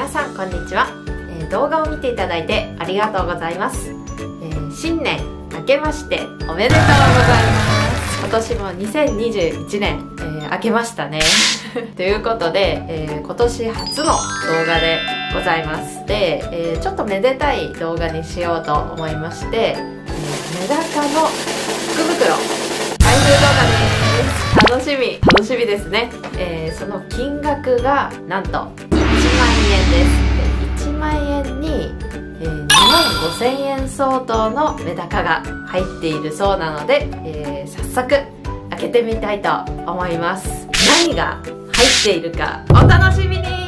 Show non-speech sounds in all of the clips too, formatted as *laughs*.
皆さんこんにちは、えー動画を見ていただいてありがとうございます、えー新年明けましておめでとうございます。今年も2021年、えー明けましたね。*laughs* ということで、えー今年初の動画でございます。で、えーちょっとめでたい動画にしようと思いまして、えメダカの福袋。開封動画です。楽しみ。楽しみですね、えーその金額がなんと1万円です。で1万円に、えー2万5000円相当のメダカが入っているそうなので、えー早速開けてみたいと思います。何が入っているかお楽しみに。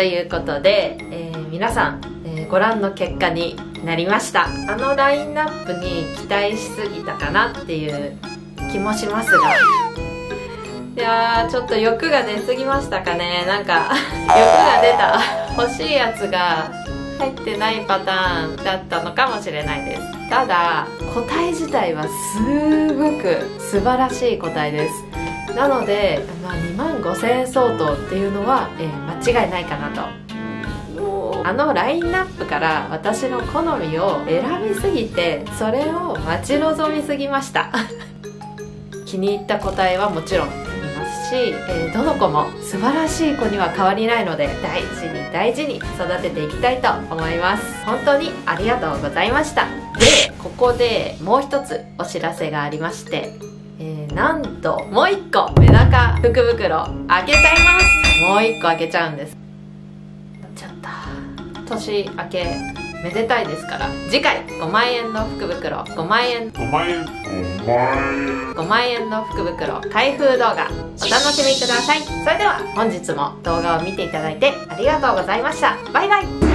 ということで、えー皆さん、えーご覧の結果になりました。あのラインナップに期待しすぎたかなっていう気もしますが。いやーちょっと欲が出すぎましたかね。なんか *laughs* 欲が出た欲しいやつが入ってないパターンだったのかもしれないです。ただ答え自体はすごく素晴らしい答えです。なので、まあ、2万5000円相当っていうのは、えー間違いないかなと。あのラインナップから私の好みを選びすぎてそれを待ち望みすぎました。*laughs* 気に入った答えはもちろんいますし、えーどの子も素晴らしい子には変わりないので大事に大事に育てていきたいと思います。本当にありがとうございました。でここでもう一つお知らせがありましてえーなんともう一個メダカ福袋開けちゃいます。もう一個開けちゃうんです。ちゃった。年明けめでたいですから。次回5万円の福袋。5万円。5万円。5万円5万円の福袋。開封動画。お楽しみください。それでは本日も動画を見ていただいてありがとうございました。バイバイ